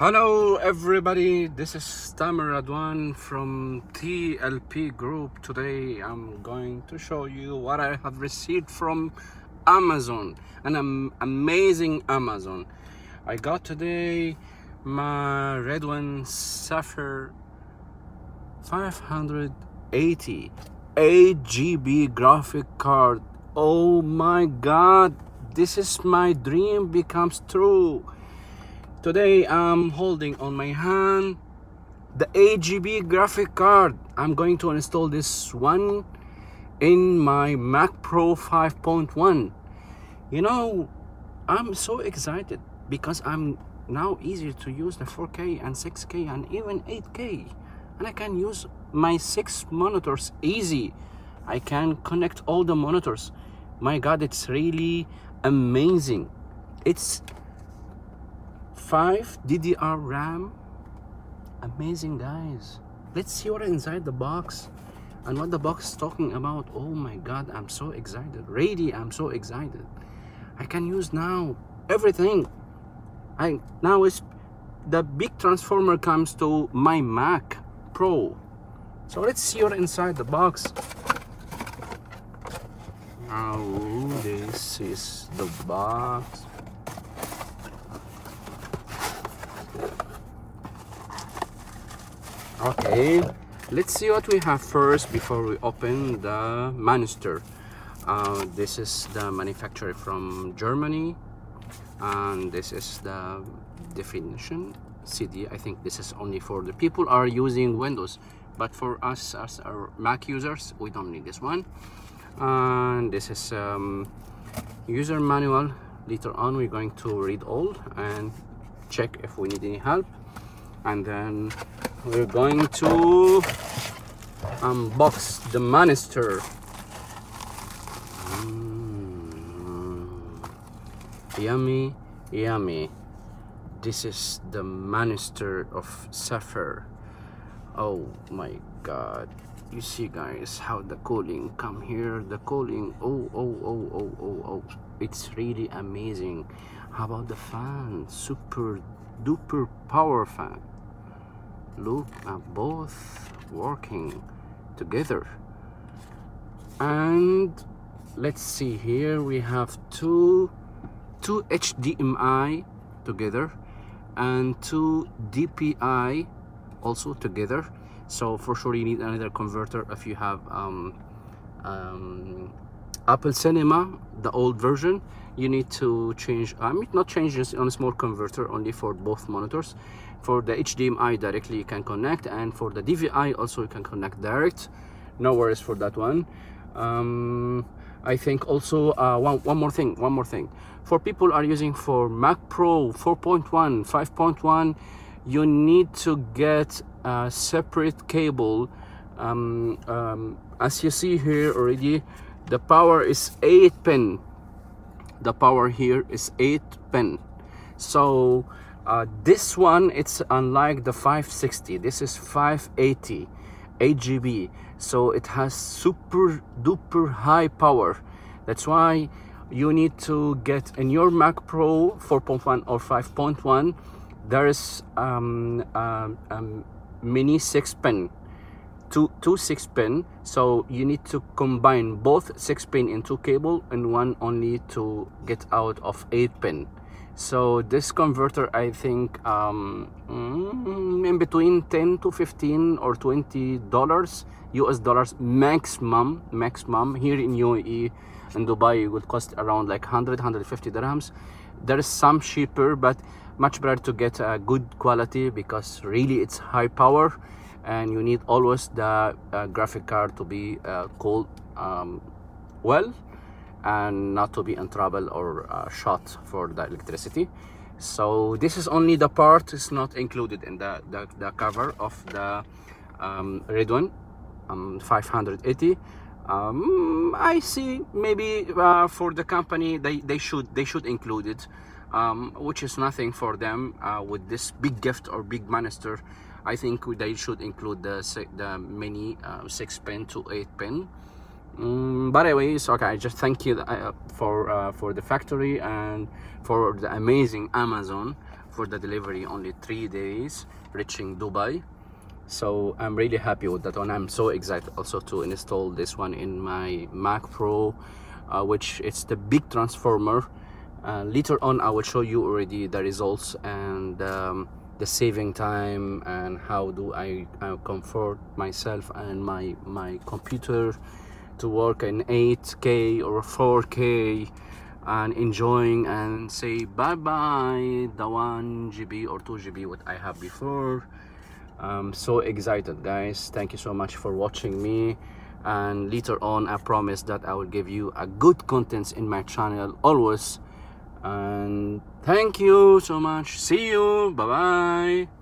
Hello everybody, this is Tamer Radwan from TLP Group. Today I'm going to show you what I have received from Amazon, an am amazing Amazon. I got today my Radeon Sapphire 580 8 GB graphic card. Oh my god, this is my dream becomes true today i'm holding on my hand the 8gb graphic card. I'm going to install this one in my mac pro 5.1 you know i'm so excited because i'm now easier to use the 4k and 6k and even 8k and i can use my six monitors easy. I can connect all the monitors. My god it's really amazing. It's 5 DDR RAM. Amazing guys. Let's see what inside the box and what the box is talking about. Oh my god I'm so excited. Ready I'm so excited. I can use now everything. I now is the big transformer comes to my Mac Pro. So let's see what inside the box. Oh this is the box okay let's see what we have first before we open the Manister uh, this is the manufacturer from Germany and this is the definition CD I think this is only for the people are using Windows but for us as our Mac users we don't need this one. And this is um, user manual. Later on we're going to read all and check if we need any help. And then we're going to unbox the Manister mm. yummy yummy. This is the Manister of Sapphire oh my god. You see guys how the cooling come here. The cooling. Oh oh oh oh oh oh. It's really amazing. How about the fan? Super duper power fan look at both working together. And let's see here we have two two HDMI together and two DPI also together. So for sure you need another converter if you have um, um, Apple Cinema the old version you need to change I mean not change on a small converter only for both monitors. For the HDMI directly you can connect and for the DVI also you can connect direct. No worries for that one. Um, I think also uh, one, one more thing one more thing. For people are using for Mac Pro 4.1 5.1 you need to get a separate cable um, um, as you see here already the power is 8 pin the power here is 8 pin so uh, this one it's unlike the 560 this is 580 8 GB so it has super duper high power. That's why you need to get in your Mac Pro 4.1 or 5.1 there is um, um, um, mini 6 pin two, two 6 pin so you need to combine both 6 pin into cable and one only to get out of 8 pin so this converter i think um, mm, in between 10 to 15 or 20 dollars us dollars maximum maximum. Here in uae and dubai it would cost around like 100 150 dirhams. There is some cheaper but much better to get a good quality because really it's high power and you need always the uh, graphic card to be uh, um, well and not to be in trouble or uh, shot for the electricity so this is only the part is not included in the the, the cover of the um, one. um, 580 um, I see maybe uh, for the company they, they should they should include it um, which is nothing for them uh, with this big gift or big Manister I think they should include the the mini uh, 6 pin to 8 pin Mm, but anyways okay i just thank you uh, for uh, for the factory and for the amazing amazon for the delivery. Only three days reaching dubai. So i'm really happy with that one. I'm so excited also to install this one in my mac pro uh, which it's the big transformer later on i will show you already the results and um, the saving time and how do I, I comfort myself and my my computer to work in 8k or 4k and enjoying and say bye bye the 1 GB or 2 GB what I have before. I'm so excited guys. Thank you so much for watching me. And later on I promise that I will give you a good contents in my channel always and thank you so much. See you. Bye bye